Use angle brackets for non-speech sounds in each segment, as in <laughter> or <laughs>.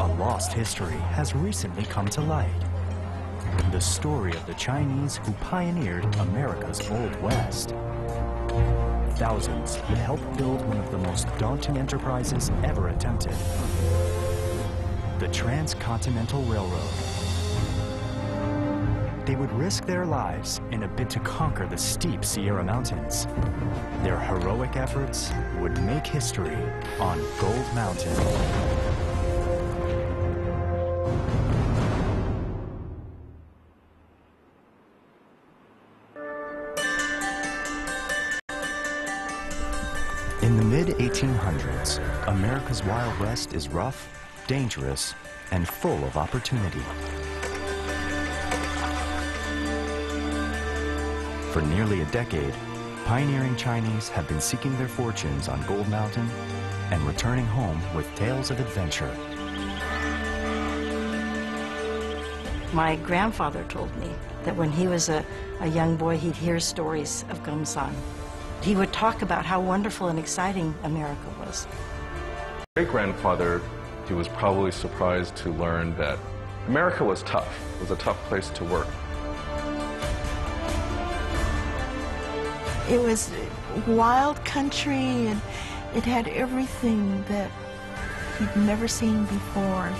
a lost history has recently come to light. The story of the Chinese who pioneered America's Old West. Thousands would help build one of the most daunting enterprises ever attempted. The Transcontinental Railroad. They would risk their lives in a bid to conquer the steep Sierra Mountains. Their heroic efforts would make history on Gold Mountain. America's Wild West is rough, dangerous, and full of opportunity. For nearly a decade, pioneering Chinese have been seeking their fortunes on Gold Mountain and returning home with tales of adventure. My grandfather told me that when he was a, a young boy, he'd hear stories of Gumsan. He would talk about how wonderful and exciting America was. Great grandfather, he was probably surprised to learn that America was tough, it was a tough place to work. It was wild country and it had everything that he'd never seen before.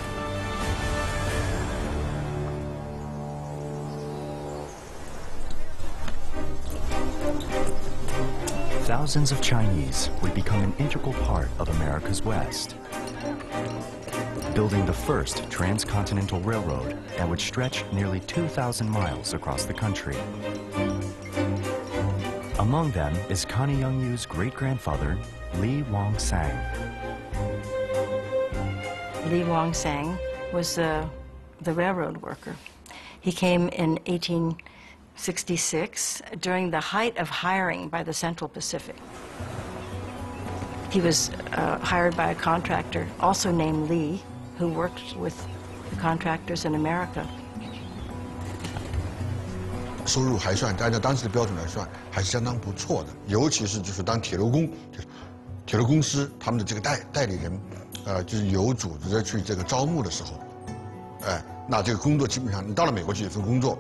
Thousands of Chinese would become an integral part of America's West, building the first transcontinental railroad that would stretch nearly 2,000 miles across the country. Among them is Connie Young Yu's great-grandfather, Li Wong Sang. Li Wong Sang was uh, the railroad worker. He came in 1866 during the height of hiring by the Central Pacific. He was uh, hired by a contractor, also named Lee, who worked with the contractors in America. 收入还算按照当时的标准来算，还是相当不错的。尤其是就是当铁路工，就是铁路公司他们的这个代代理人，呃，就是有组织的去这个招募的时候，哎，那这个工作基本上你到了美国去有份工作。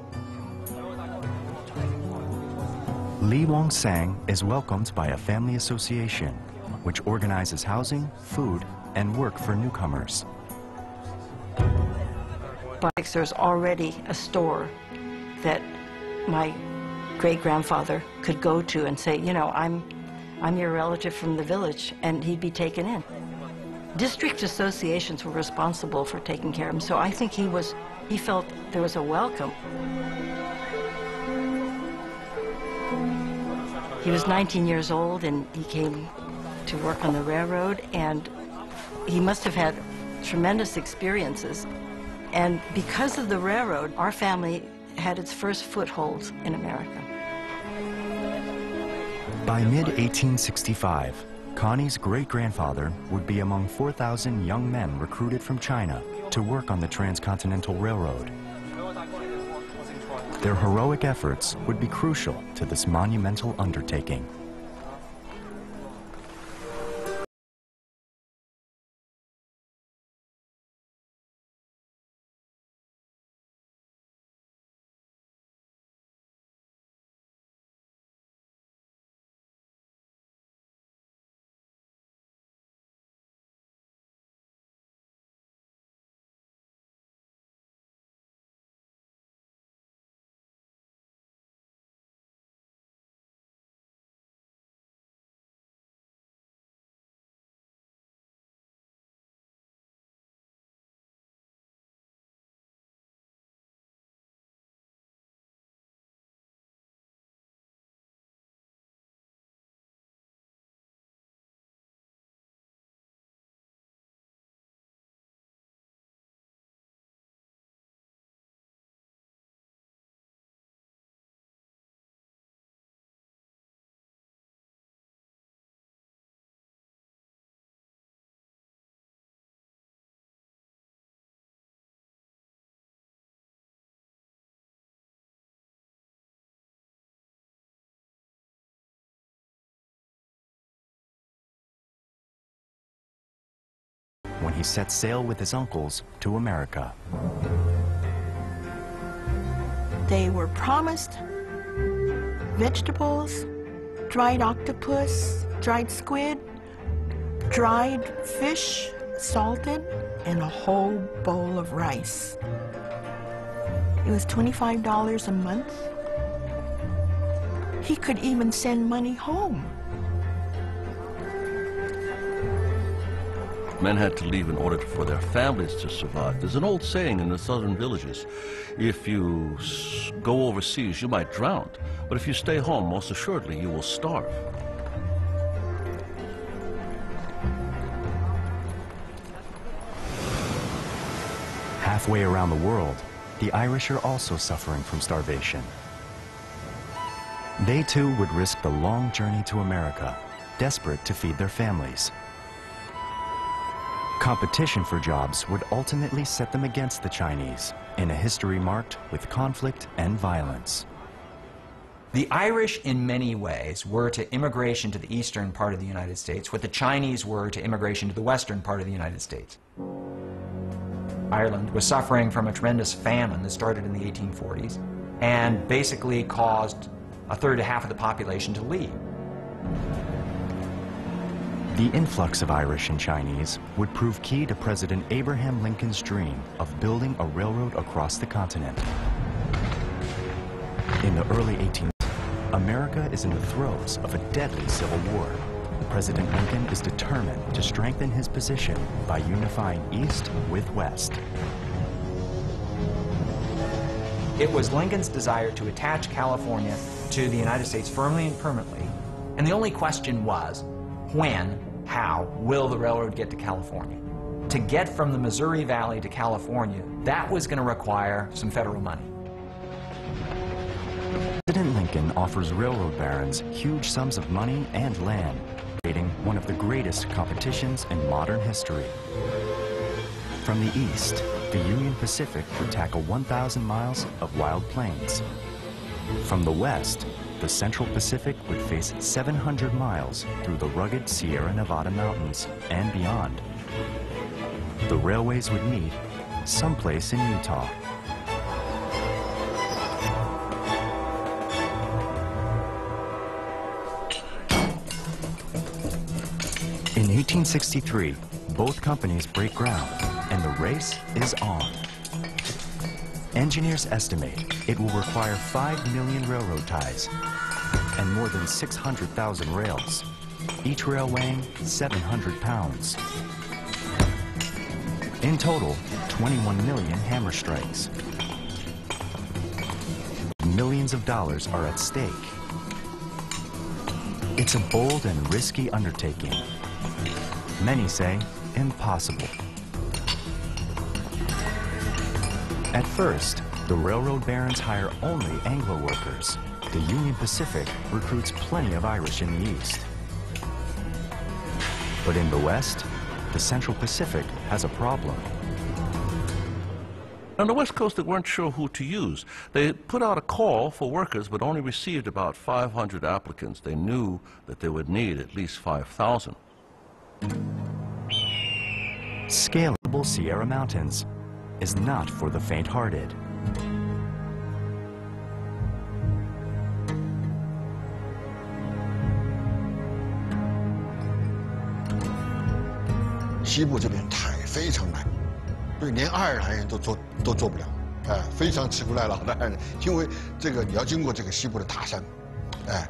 Li Wong Sang is welcomed by a family association, which organizes housing, food, and work for newcomers. But there's already a store that my great grandfather could go to and say, you know, I'm, I'm your relative from the village, and he'd be taken in. District associations were responsible for taking care of him, so I think he was, he felt there was a welcome. He was 19 years old and he came to work on the railroad, and he must have had tremendous experiences. And because of the railroad, our family had its first footholds in America. By mid 1865, Connie's great grandfather would be among 4,000 young men recruited from China to work on the Transcontinental Railroad. Their heroic efforts would be crucial to this monumental undertaking. He set sail with his uncles to America. They were promised vegetables, dried octopus, dried squid, dried fish, salted, and a whole bowl of rice. It was $25 a month. He could even send money home. Men had to leave in order for their families to survive. There's an old saying in the southern villages if you go overseas, you might drown. But if you stay home, most assuredly, you will starve. Halfway around the world, the Irish are also suffering from starvation. They too would risk the long journey to America, desperate to feed their families. Competition for jobs would ultimately set them against the Chinese in a history marked with conflict and violence. The Irish, in many ways, were to immigration to the eastern part of the United States what the Chinese were to immigration to the western part of the United States. Ireland was suffering from a tremendous famine that started in the 1840s and basically caused a third to half of the population to leave. The influx of Irish and Chinese would prove key to President Abraham Lincoln's dream of building a railroad across the continent. In the early 1800s, America is in the throes of a deadly civil war. President Lincoln is determined to strengthen his position by unifying East with West. It was Lincoln's desire to attach California to the United States firmly and permanently, and the only question was, when, how, will the railroad get to California? To get from the Missouri Valley to California, that was going to require some federal money. President Lincoln offers railroad barons huge sums of money and land, creating one of the greatest competitions in modern history. From the east, the Union Pacific would tackle 1,000 miles of wild plains. From the west, the Central Pacific would face 700 miles through the rugged Sierra Nevada mountains and beyond. The railways would meet someplace in Utah. In 1863, both companies break ground and the race is on. Engineers estimate it will require 5 million railroad ties and more than 600,000 rails, each rail weighing 700 pounds. In total, 21 million hammer strikes. Millions of dollars are at stake. It's a bold and risky undertaking. Many say impossible. At first, the railroad barons hire only Anglo workers. The Union Pacific recruits plenty of Irish in the East. But in the West, the Central Pacific has a problem. On the West Coast, they weren't sure who to use. They put out a call for workers, but only received about 500 applicants. They knew that they would need at least 5,000. Scalable Sierra Mountains is not for the fainthearted 西部这边太非常难就连爱尔兰人都做都做不了哎非常吃苦耐劳的爱人因为这个你要经过这个西部的大山哎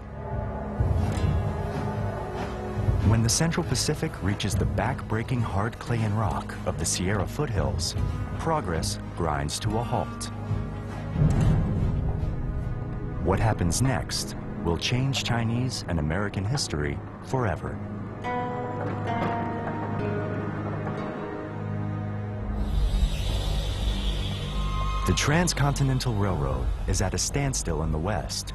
When the Central Pacific reaches the back-breaking hard clay and rock of the Sierra foothills, progress grinds to a halt. What happens next will change Chinese and American history forever. The Transcontinental Railroad is at a standstill in the West.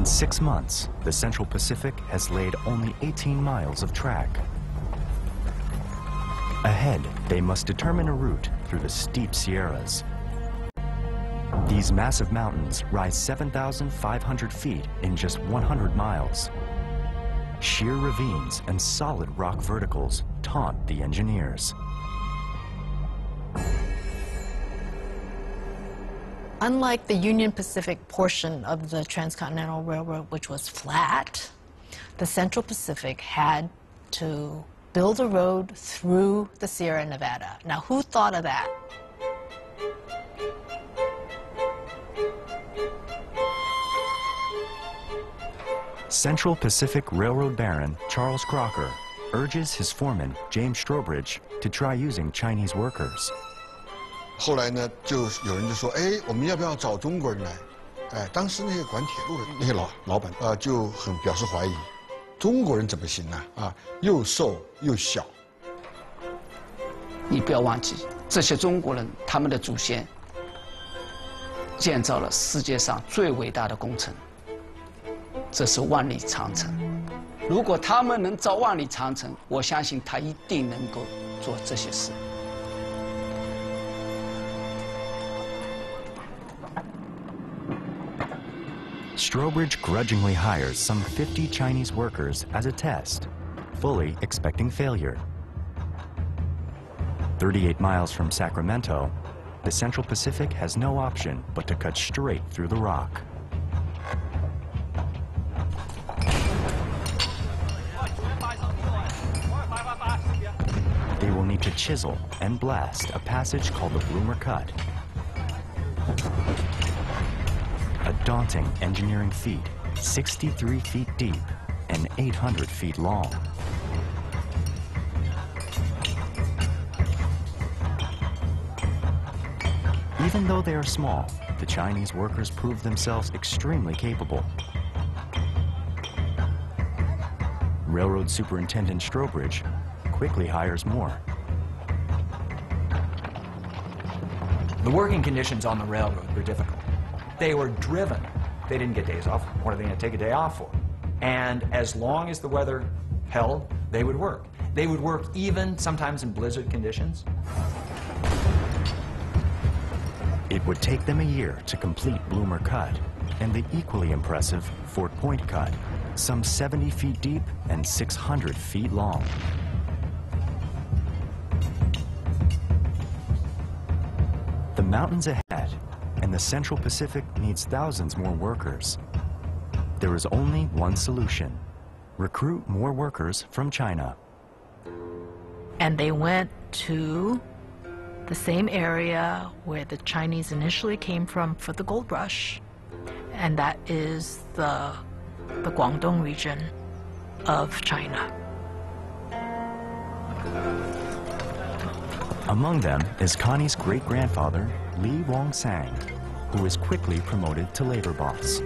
In six months, the Central Pacific has laid only 18 miles of track. Ahead, they must determine a route through the steep Sierras. These massive mountains rise 7,500 feet in just 100 miles. Sheer ravines and solid rock verticals taunt the engineers. Unlike the Union Pacific portion of the Transcontinental Railroad, which was flat, the Central Pacific had to build a road through the Sierra Nevada. Now, who thought of that? Central Pacific Railroad Baron Charles Crocker urges his foreman, James Strobridge, to try using Chinese workers. 后来呢，就有人就说，哎，我们要不要找中国人来？哎，当时那些管铁路的那些老老板啊、就很表示怀疑，中国人怎么行呢？啊，又瘦又小。你不要忘记，这些中国人他们的祖先建造了世界上最伟大的工程，这是万里长城。如果他们能造万里长城，我相信他一定能够做这些事。Strobridge grudgingly hires some 50 Chinese workers as a test, fully expecting failure. 38 miles from Sacramento, the Central Pacific has no option but to cut straight through the rock. They will need to chisel and blast a passage called the Bloomer Cut. Daunting engineering feat, 63 feet deep and 800 feet long. Even though they are small, the Chinese workers prove themselves extremely capable. Railroad Superintendent Strobridge quickly hires more. The working conditions on the railroad were difficult. They were driven. They didn't get days off. What are they going to take a day off for? And as long as the weather held, they would work. They would work even sometimes in blizzard conditions. It would take them a year to complete Bloomer Cut and the equally impressive Fort Point Cut, some 70 feet deep and 600 feet long. The mountains ahead and the Central Pacific needs thousands more workers. There is only one solution. Recruit more workers from China. And they went to the same area where the Chinese initially came from for the gold rush, and that is the, the Guangdong region of China. Among them is Connie's great-grandfather, Li Wong Sang, who is quickly promoted to labor boss.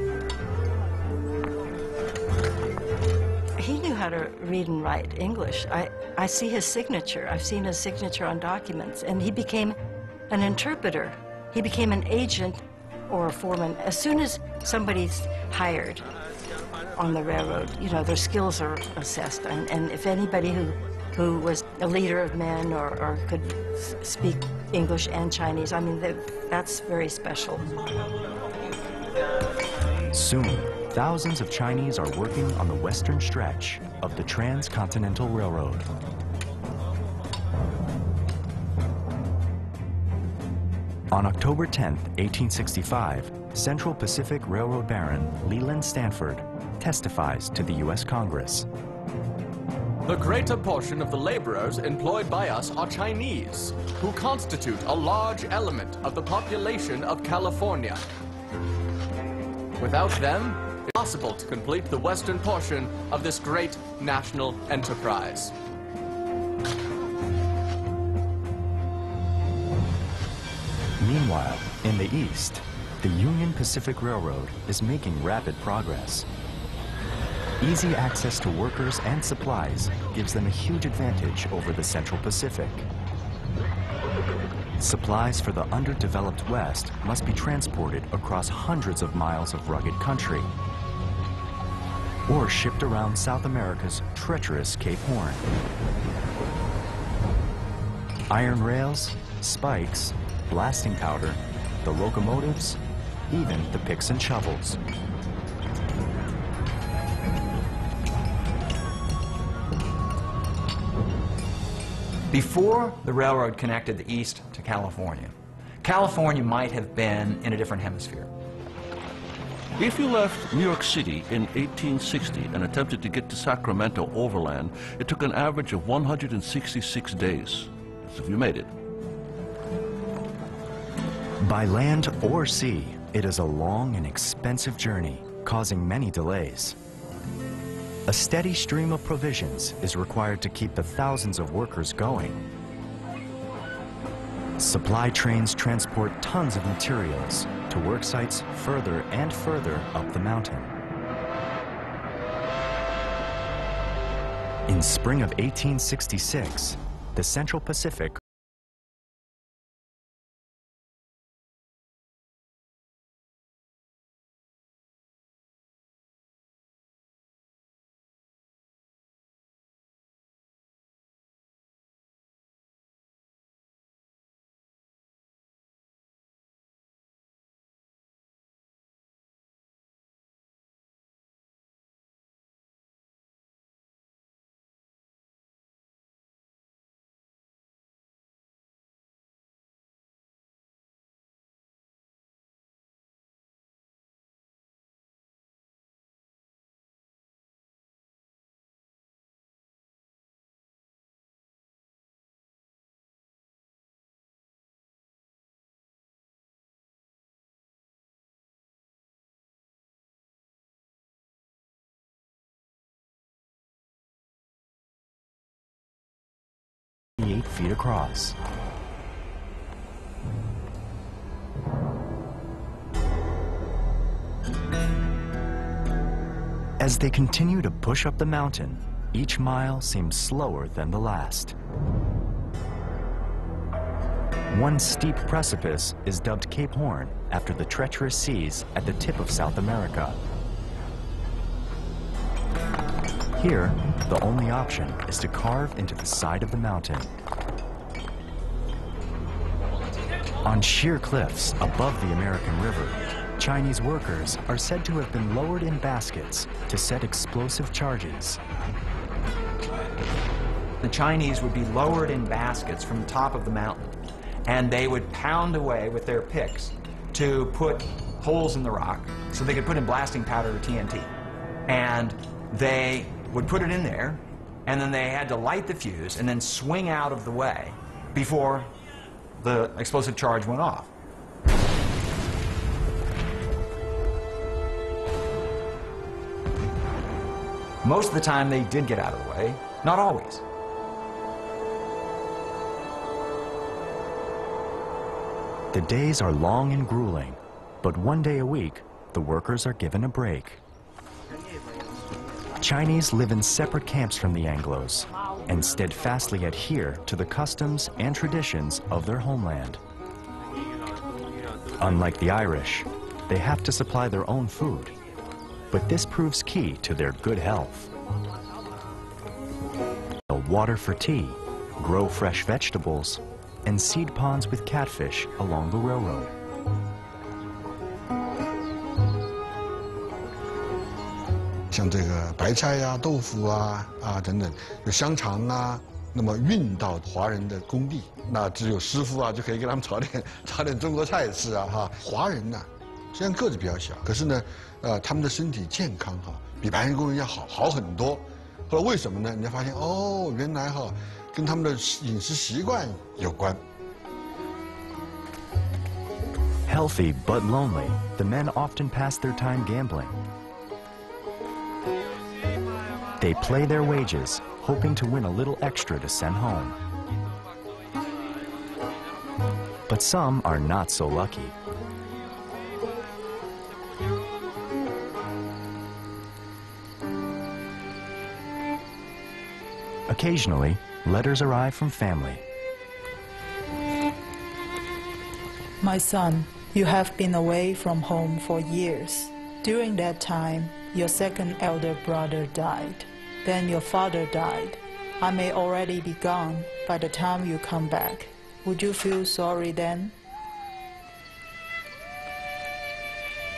He knew how to read and write English. I, I see his signature. I've seen his signature on documents. And he became an interpreter. He became an agent or a foreman. As soon as somebody's hired on the railroad, you know, their skills are assessed. And, and if anybody who, who was a leader of men or, or could speak English and Chinese, I mean, that's very special. Soon, thousands of Chinese are working on the western stretch of the Transcontinental Railroad. On October 10, 1865, Central Pacific Railroad Baron Leland Stanford testifies to the U.S. Congress. The greater portion of the laborers employed by us are Chinese, who constitute a large element of the population of California. Without them, it's impossible to complete the western portion of this great national enterprise. Meanwhile, in the east, the Union Pacific Railroad is making rapid progress. Easy access to workers and supplies gives them a huge advantage over the Central Pacific. Supplies for the underdeveloped West must be transported across hundreds of miles of rugged country or shipped around South America's treacherous Cape Horn. Iron rails, spikes, blasting powder, the locomotives, even the picks and shovels. Before the railroad connected the East to California, California might have been in a different hemisphere. If you left New York City in 1860 and attempted to get to Sacramento overland, it took an average of 166 days. That's if you made it. By land or sea, it is a long and expensive journey, causing many delays. A steady stream of provisions is required to keep the thousands of workers going. Supply trains transport tons of materials to work sites further and further up the mountain. In spring of 1866, the Central Pacific feet across. As they continue to push up the mountain, each mile seems slower than the last. One steep precipice is dubbed Cape Horn after the treacherous seas at the tip of South America. Here, the only option is to carve into the side of the mountain. On sheer cliffs above the American River, Chinese workers are said to have been lowered in baskets to set explosive charges. The Chinese would be lowered in baskets from the top of the mountain, and they would pound away with their picks to put holes in the rock so they could put in blasting powder or TNT. And they would put it in there, and then they had to light the fuse and then swing out of the way before the explosive charge went off. Most of the time they did get out of the way, not always. The days are long and grueling, but one day a week, the workers are given a break. Chinese live in separate camps from the Anglos and steadfastly adhere to the customs and traditions of their homeland. Unlike the Irish, they have to supply their own food, but this proves key to their good health. Water for tea, grow fresh vegetables, and seed ponds with catfish along the railroad. 像这个白菜呀、豆腐啊啊等等，有香肠啊，那么运到华人的工地，那只有师傅啊就可以给他们炒点炒点中国菜吃啊哈。华人呢，虽然个子比较小，可是呢，呃，他们的身体健康哈，比白人工人要好好很多。后来为什么呢？你就发现哦，原来哈，跟他们的饮食习惯有关。Healthy but lonely, the men often pass their time gambling. They play their wages, hoping to win a little extra to send home. But some are not so lucky. Occasionally, letters arrive from family. My son, you have been away from home for years. During that time, your second elder brother died. Then your father died. I may already be gone by the time you come back. Would you feel sorry then?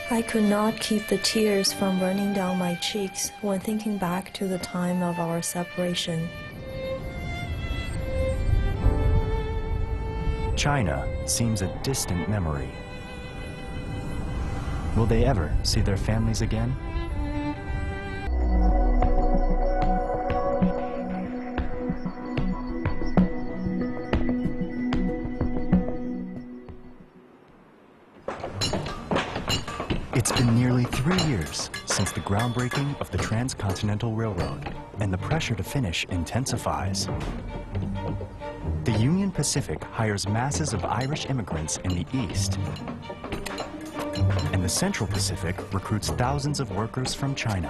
I could not keep the tears from running down my cheeks when thinking back to the time of our separation. China seems a distant memory. Will they ever see their families again? Groundbreaking of the Transcontinental Railroad, and the pressure to finish intensifies. The Union Pacific hires masses of Irish immigrants in the East, and the Central Pacific recruits thousands of workers from China.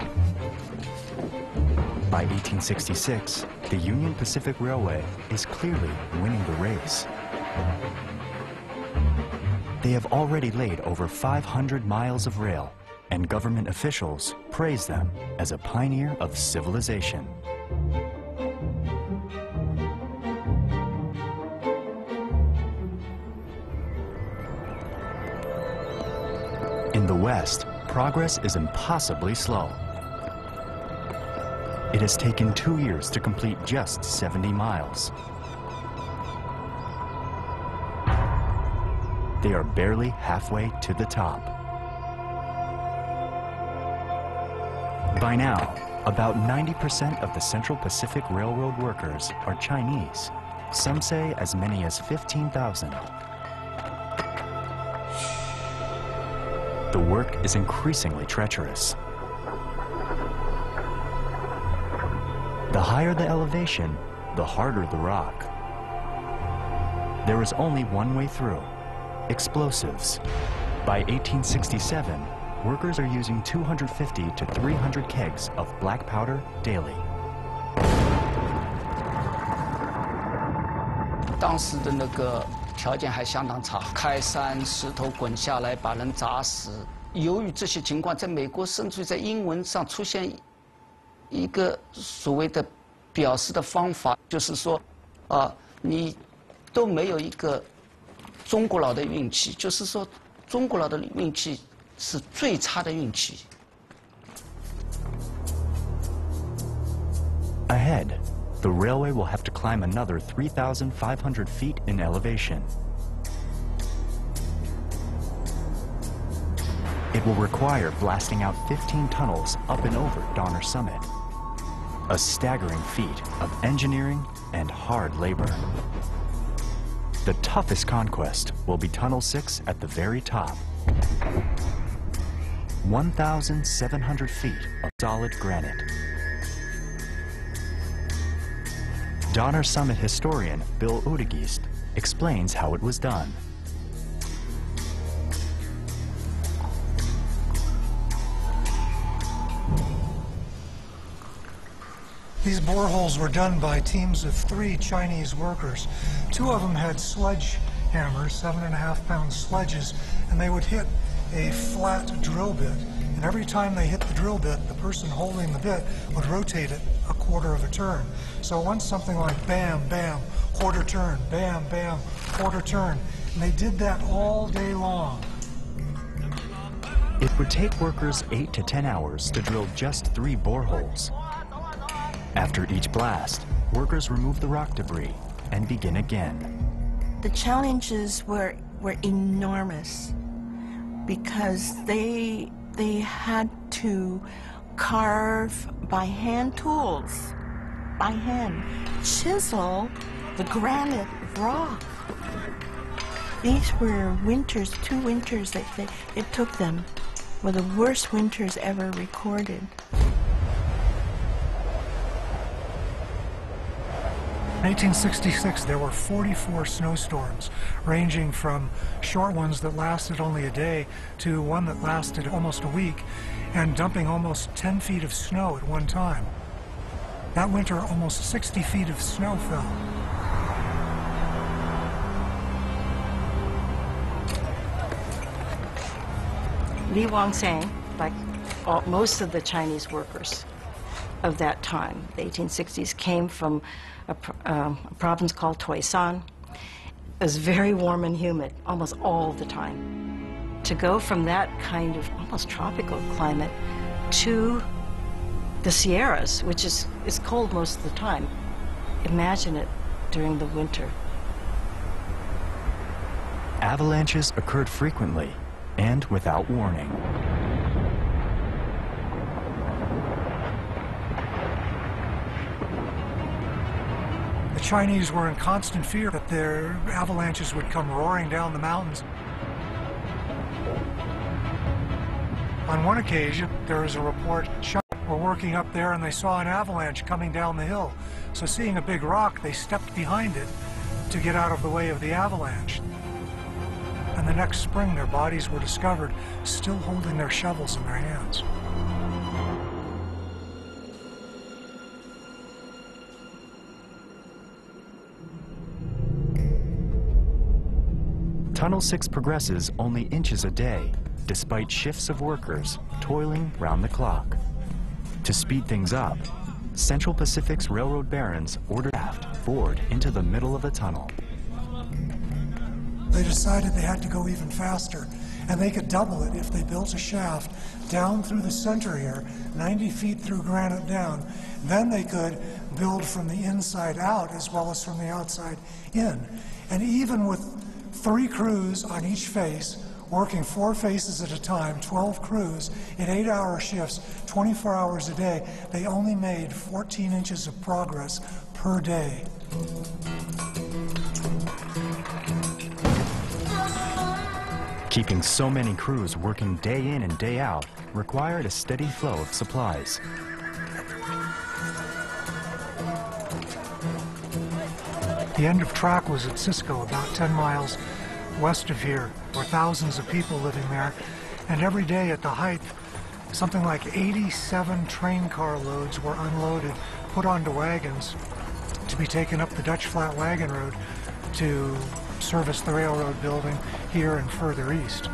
By 1866, the Union Pacific Railway is clearly winning the race. They have already laid over 500 miles of rail, and government officials praise them as a pioneer of civilization. In the West, progress is impossibly slow. It has taken two years to complete just 70 miles. They are barely halfway to the top. By now, about 90% of the Central Pacific Railroad workers are Chinese. Some say as many as 15,000. The work is increasingly treacherous. The higher the elevation, the harder the rock. There is only one way through, explosives. By 1867, workers are using 250 to 300 kegs of black powder daily. 当时的那个条件还相当差，开山石头滚下来，把人砸死。由于这些情况，在美国甚至在英文上出现一个所谓的表示的方法，就是说，啊，你都没有一个中国佬的运气，就是说，中国佬的运气 是最差的运气。 Ahead, the railway will have to climb another 3,500 feet in elevation. It will require blasting out 15 tunnels up and over Donner Summit. A staggering feat of engineering and hard labor. The toughest conquest will be Tunnel 6 at the very top. 1,700 feet of solid granite. Donner Summit historian Bill Oudegeest explains how it was done. These boreholes were done by teams of three Chinese workers. Two of them had sledgehammers, seven and a half pound sledges, and they would hit a flat drill bit. And every time they hit the drill bit, the person holding the bit would rotate it a quarter of a turn. So once something like bam, bam, quarter turn, bam, bam, quarter turn. And they did that all day long. It would take workers 8 to 10 hours to drill just three boreholes. After each blast, workers remove the rock debris and begin again. The challenges were were enormous because they they had to carve by hand tools, by hand, chisel the granite rock. These were winters, two winters that they, it took them, were the worst winters ever recorded. 1866, there were 44 snowstorms, ranging from short ones that lasted only a day to one that lasted almost a week, and dumping almost 10 feet of snow at one time. That winter, almost 60 feet of snow fell. Li Wong Sang, like all, most of the Chinese workers of that time, the 1860s, came from a, um, a province called Toisan. It was very warm and humid almost all the time. To go from that kind of almost tropical climate to the Sierras, which is, is cold most of the time, imagine it during the winter. avalanches occurred frequently and without warning. Chinese were in constant fear that their avalanches would come roaring down the mountains. On one occasion, there was a report, were working up there and they saw an avalanche coming down the hill. So seeing a big rock, they stepped behind it to get out of the way of the avalanche. And the next spring, their bodies were discovered still holding their shovels in their hands. Tunnel 6 progresses only inches a day, despite shifts of workers toiling round the clock. To speed things up, Central Pacific's railroad barons ordered aft bored into the middle of the tunnel. They decided they had to go even faster, and they could double it if they built a shaft down through the center here, 90 feet through granite down. Then they could build from the inside out as well as from the outside in. And even with three crews on each face, working four faces at a time, 12 crews, in eight hour shifts, 24 hours a day, they only made 14 inches of progress per day. Keeping so many crews working day in and day out required a steady flow of supplies. The end of track was at Cisco, about 10 miles west of here. Were thousands of people living there, and every day at the height, something like 87 train car loads were unloaded, put onto wagons to be taken up the Dutch Flat Wagon Road to service the railroad building here and further east.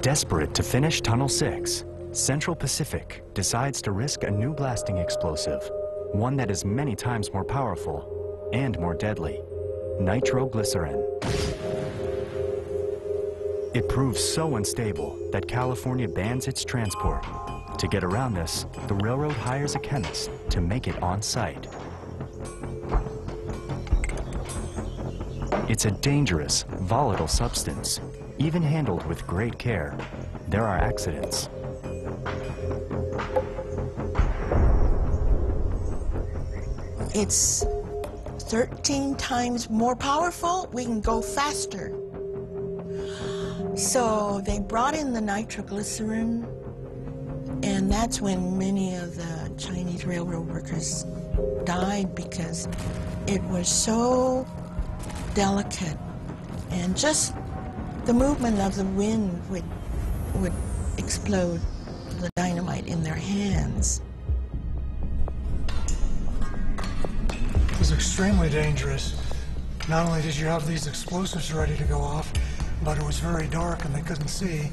Desperate to finish Tunnel 6, Central Pacific decides to risk a new blasting explosive, one that is many times more powerful and more deadly, nitroglycerin. It proves so unstable that California bans its transport. To get around this, the railroad hires a chemist to make it on site. It's a dangerous, volatile substance. Even handled with great care, there are accidents. It's 13 times more powerful. We can go faster. So they brought in the nitroglycerin, and that's when many of the Chinese railroad workers died because it was so delicate and just the movement of the wind would would explode the dynamite in their hands. Was extremely dangerous. Not only did you have these explosives ready to go off, but it was very dark and they couldn't see.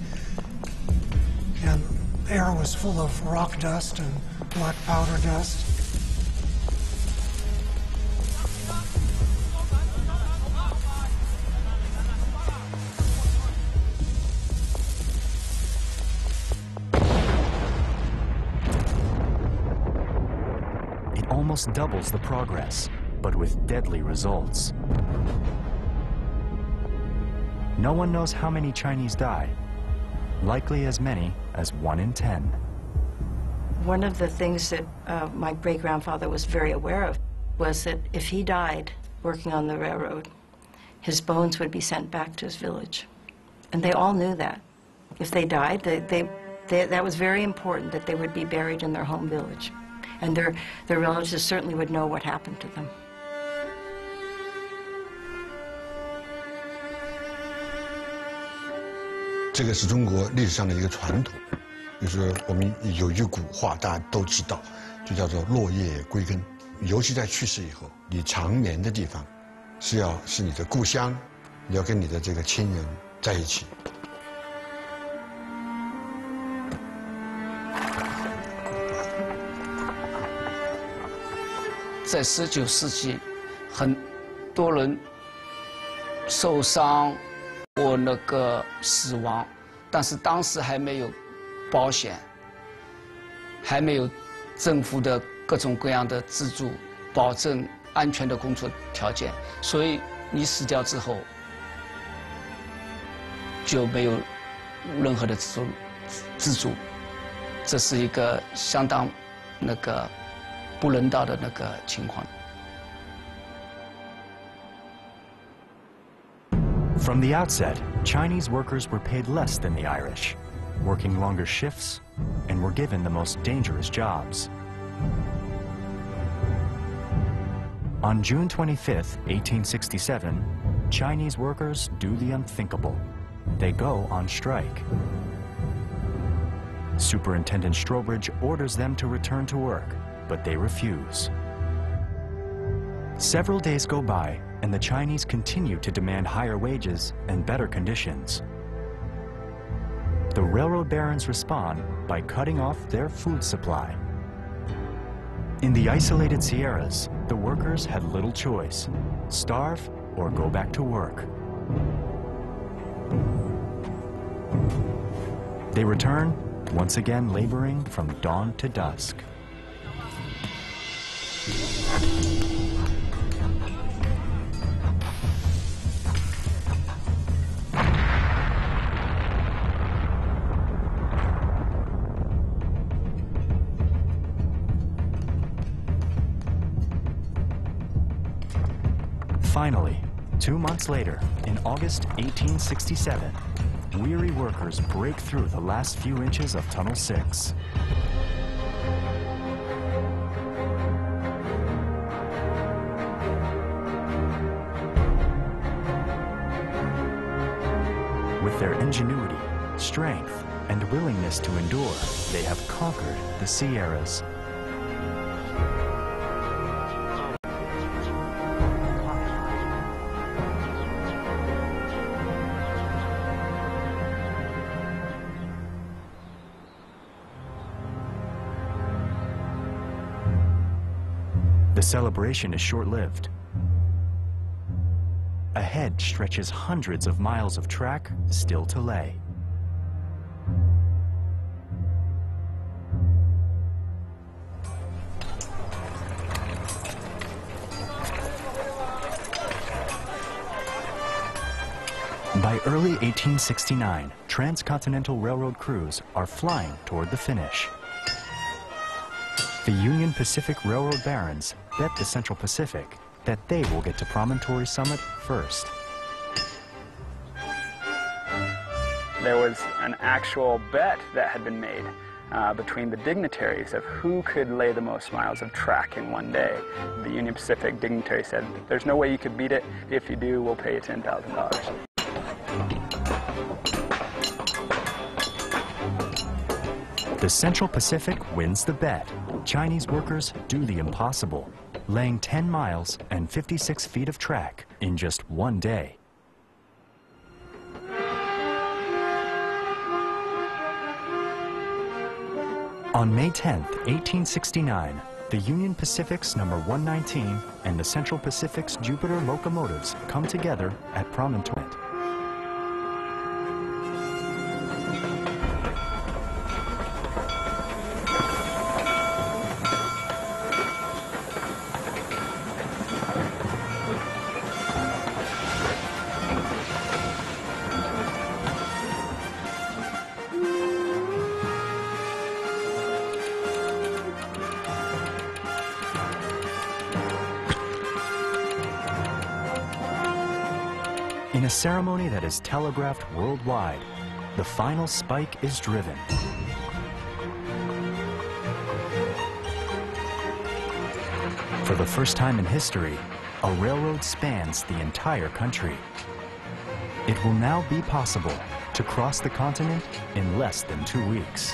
And the air was full of rock dust and black powder dust. It almost doubles the progress, but with deadly results. No one knows how many Chinese die, likely as many as one in ten. One of the things that uh, my great grandfather was very aware of was that if he died working on the railroad, his bones would be sent back to his village. And they all knew that. If they died, they, they, they, that was very important that they would be buried in their home village. And their, their relatives certainly would know what happened to them. 这个是中国历史上的一个传统，就是我们有一句古话，大家都知道，就叫做“落叶归根”。尤其在去世以后，你长眠的地方，是要是你的故乡，你要跟你的这个亲人在一起。在十九世纪，很多人受伤我那个死亡，但是当时还没有保险，还没有政府的各种各样的资助，保证安全的工作条件，所以你死掉之后就没有任何的资助，资助，这是一个相当那个不人道的那个情况。From the outset, Chinese workers were paid less than the Irish, working longer shifts, and were given the most dangerous jobs. On June 25, 1867, Chinese workers do the unthinkable. They go on strike. Superintendent Strobridge orders them to return to work, but they refuse. Several days go by, and the Chinese continue to demand higher wages and better conditions. The railroad barons respond by cutting off their food supply. In the isolated Sierras, the workers had little choice starve or go back to work. They return, once again laboring from dawn to dusk. Two months later, in August 1867, weary workers break through the last few inches of Tunnel 6. With their ingenuity, strength, and willingness to endure, they have conquered the Sierras. Celebration is short-lived. Ahead stretches hundreds of miles of track still to lay. By early 1869, transcontinental railroad crews are flying toward the finish. The Union Pacific Railroad barons bet the Central Pacific that they will get to Promontory Summit first. There was an actual bet that had been made uh, between the dignitaries of who could lay the most miles of track in one day. The Union Pacific dignitary said, There's no way you could beat it. If you do, we'll pay you $10,000. The Central Pacific wins the bet. Chinese workers do the impossible, laying 10 miles and 56 feet of track in just one day. On May 10, 1869, the Union Pacific's number 119 and the Central Pacific's Jupiter locomotives come together at Promontory. Is telegraphed worldwide, the final spike is driven. For the first time in history, a railroad spans the entire country. It will now be possible to cross the continent in less than two weeks.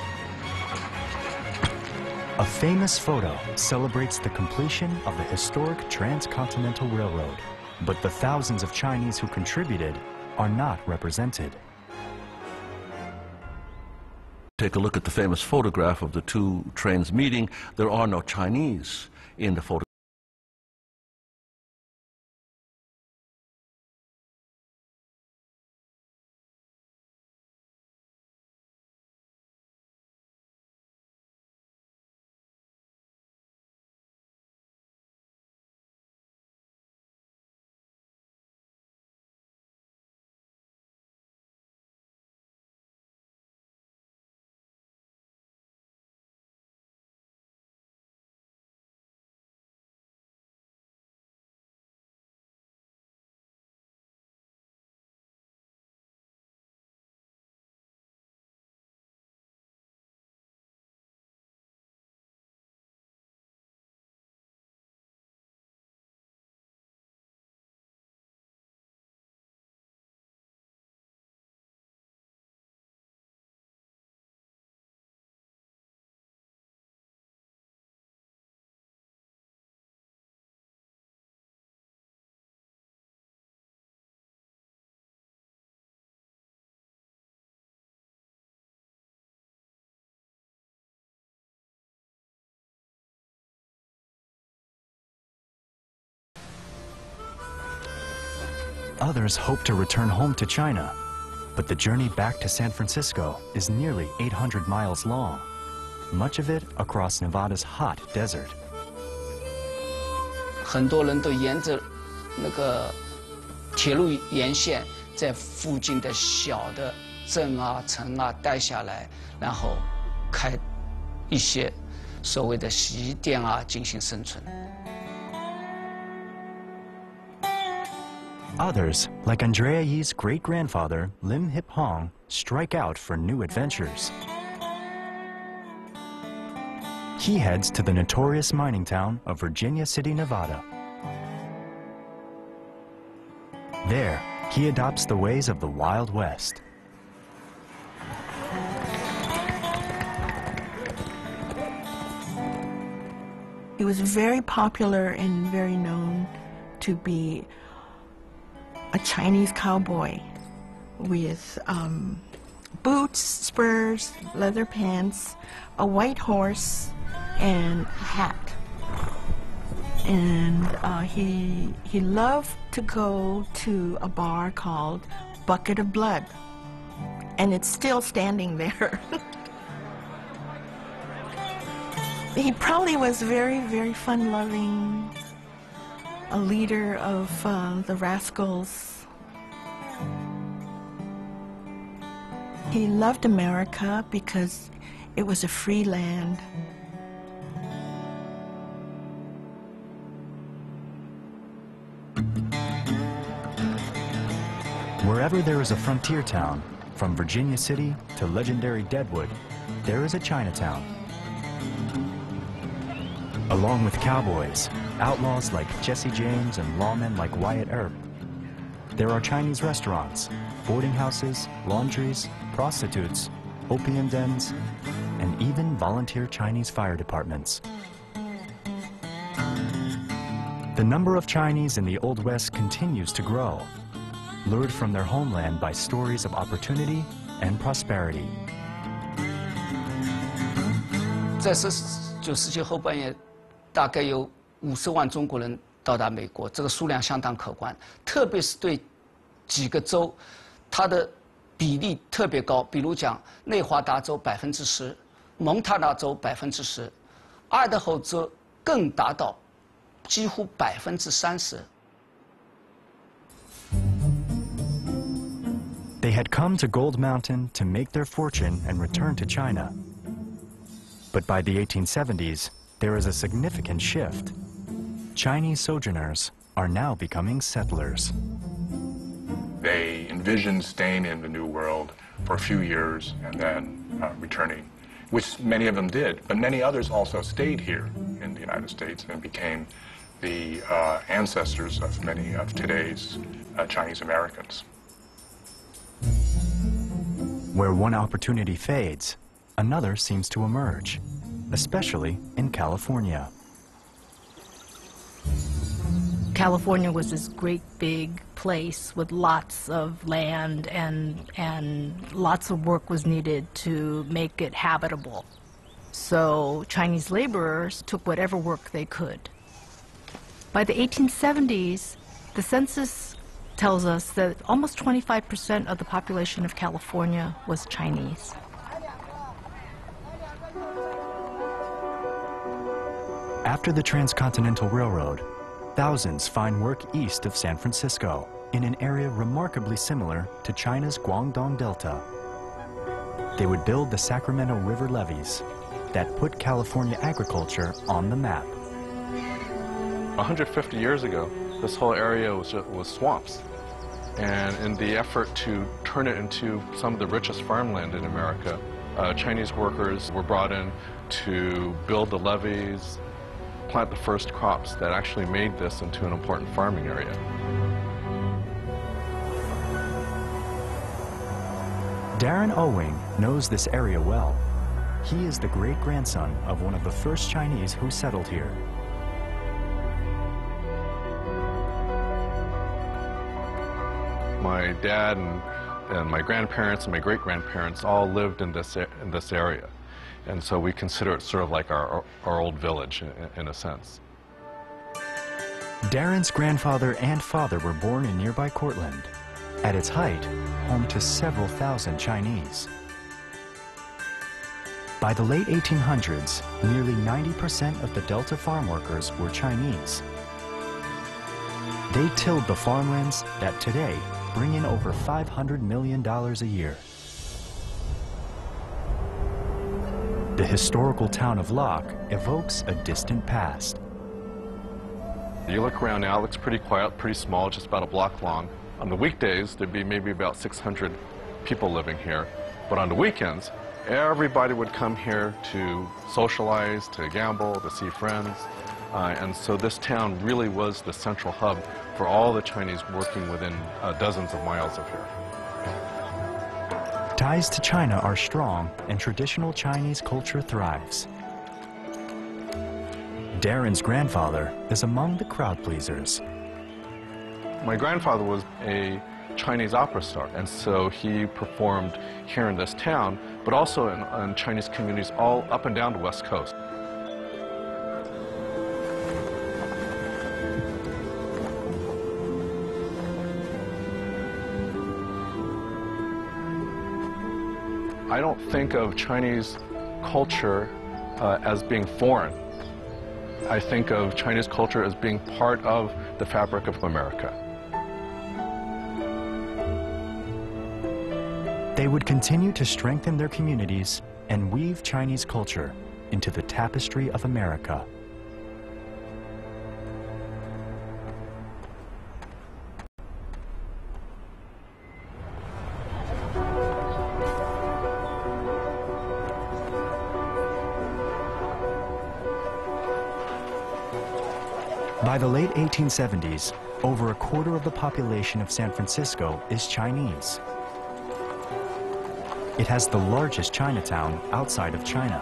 A famous photo celebrates the completion of the historic Transcontinental Railroad, but the thousands of Chinese who contributed are not represented. Take a look at the famous photograph of the two trains meeting. There are no Chinese in the photograph. Others hope to return home to China, but the journey back to San Francisco is nearly 800 miles long, much of it across Nevada's hot desert. 很多人都沿着那个铁路沿线，在附近的小的镇啊、城啊待下来，然后开一些所谓的洗衣店啊进行生存。 Others, like Andrea Yi's great-grandfather, Lim Hip Hong, strike out for new adventures. He heads to the notorious mining town of Virginia City, Nevada. There, he adopts the ways of the Wild West. He was very popular and very known to be a Chinese cowboy with um, boots, spurs, leather pants, a white horse, and a hat. And uh, he he loved to go to a bar called Bucket of Blood, and it's still standing there. <laughs> he probably was very, very fun-loving, a leader of uh, the Rascals. He loved America because it was a free land. Wherever there is a frontier town, from Virginia City to legendary Deadwood, there is a Chinatown Along with cowboys, outlaws like Jesse James and lawmen like Wyatt Earp, there are Chinese restaurants, boarding houses, laundries, prostitutes, opium dens, and even volunteer Chinese fire departments. The number of Chinese in the Old West continues to grow, lured from their homeland by stories of opportunity and prosperity. 在十九世纪后半叶， 大概有五十万中国人到达美国，这个数量相当可观。特别是对几个州，它的比例特别高。比如讲，内华达州百分之十，蒙塔纳州百分之十，爱德荷州更达到几乎百分之三十。They had come to Gold Mountain to make their fortune and return to China. But by the 1870s, there is a significant shift. Chinese sojourners are now becoming settlers. They envisioned staying in the New World for a few years and then uh, returning, which many of them did, but many others also stayed here in the United States and became the uh, ancestors of many of today's uh, Chinese Americans. Where one opportunity fades, another seems to emerge, especially in California. California was this great big place with lots of land and and lots of work was needed to make it habitable. So Chinese laborers took whatever work they could. By the 1870s, the census tells us that almost 25% of the population of California was Chinese. After the Transcontinental Railroad, thousands find work east of San Francisco in an area remarkably similar to China's Guangdong Delta. They would build the Sacramento River levees that put California agriculture on the map. 150 years ago, this whole area was, was swamps. And in the effort to turn it into some of the richest farmland in America, uh, Chinese workers were brought in to build the levees, plant the first crops that actually made this into an important farming area. Darren Owing knows this area well. He is the great-grandson of one of the first Chinese who settled here. My dad and, and my grandparents and my great-grandparents all lived in this, in this area. And so we consider it sort of like our, our old village in, in a sense. Darren's grandfather and father were born in nearby Courtland. At its height, home to several thousand Chinese. By the late 1800s, nearly 90% of the Delta farm workers were Chinese. They tilled the farmlands that today bring in over $500 million a year. The historical town of Locke evokes a distant past. You look around now, it looks pretty quiet, pretty small, just about a block long. On the weekdays, there'd be maybe about 600 people living here. But on the weekends, everybody would come here to socialize, to gamble, to see friends. Uh, and so this town really was the central hub for all the Chinese working within uh, dozens of miles of here. Ties to China are strong and traditional Chinese culture thrives. Darren's grandfather is among the crowd pleasers. My grandfather was a Chinese opera star, and so he performed here in this town, but also in, in Chinese communities all up and down the West Coast. I don't think of Chinese culture uh, as being foreign. I think of Chinese culture as being part of the fabric of America. They would continue to strengthen their communities and weave Chinese culture into the tapestry of America. By the late 1870s, over a quarter of the population of San Francisco is Chinese. It has the largest Chinatown outside of China.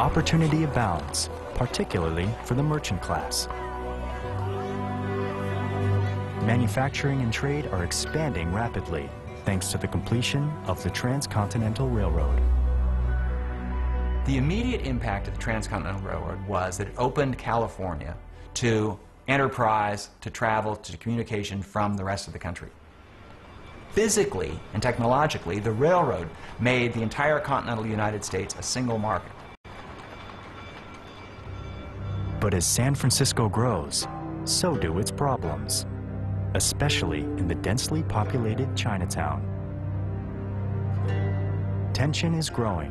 Opportunity abounds, particularly for the merchant class. Manufacturing and trade are expanding rapidly thanks to the completion of the Transcontinental Railroad. The immediate impact of the Transcontinental Railroad was that it opened California to enterprise, to travel, to communication from the rest of the country. Physically and technologically, the railroad made the entire continental United States a single market. But as San Francisco grows, so do its problems, especially in the densely populated Chinatown. Tension is growing.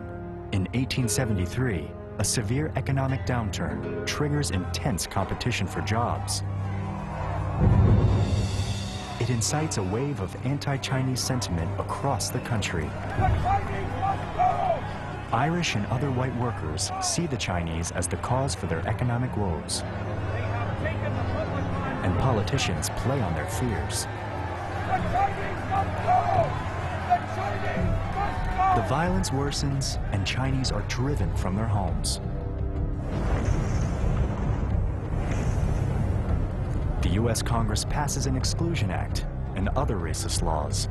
In 1873, a severe economic downturn triggers intense competition for jobs. It incites a wave of anti-Chinese sentiment across the country. Irish and other white workers see the Chinese as the cause for their economic woes. Politicians play on their fears. The violence worsens and Chinese are driven from their homes. The U.S. Congress passes an Exclusion Act and other racist laws.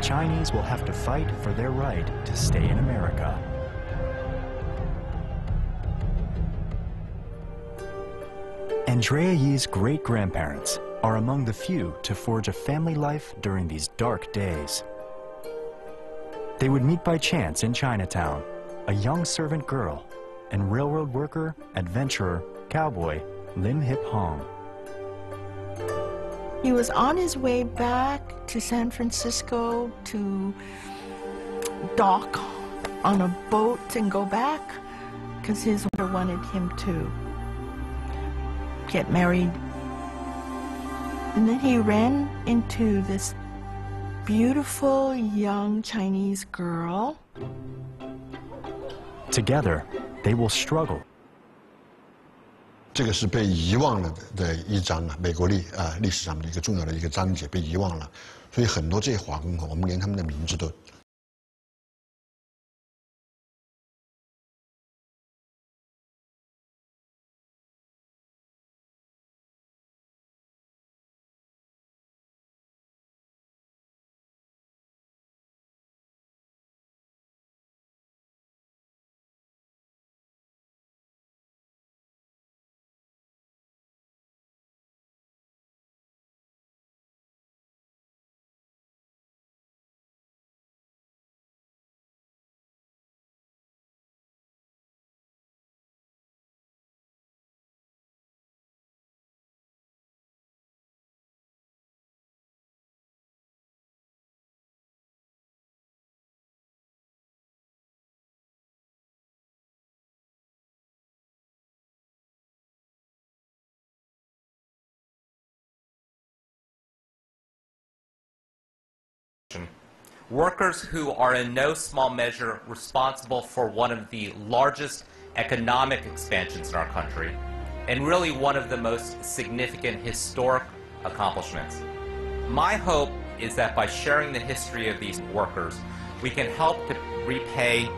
Chinese will have to fight for their right to stay in America. Andrea Yi's great-grandparents are among the few to forge a family life during these dark days. They would meet by chance in Chinatown, a young servant girl, and railroad worker, adventurer, cowboy Lim Hip Hong. He was on his way back to San Francisco to dock on a boat and go back because his mother wanted him to get married. And then he ran into this beautiful young Chinese girl. Together, they will struggle 这个是被遗忘了的的一章啊，美国历啊历史上面的一个重要的一个章节被遗忘了，所以很多这些华工我们连他们的名字都 Workers who are in no small measure responsible for one of the largest economic expansions in our country and really one of the most significant historic accomplishments. My hope is that by sharing the history of these workers, we can help to repay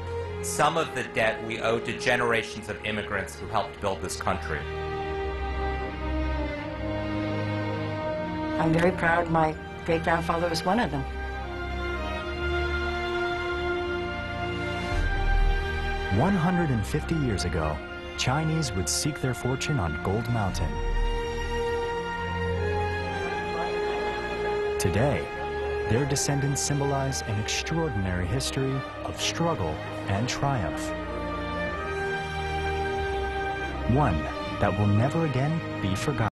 some of the debt we owe to generations of immigrants who helped build this country. I'm very proud my great grandfather was one of them. One hundred and fifty years ago, Chinese would seek their fortune on Gold Mountain. Today, their descendants symbolize an extraordinary history of struggle and triumph. One that will never again be forgotten.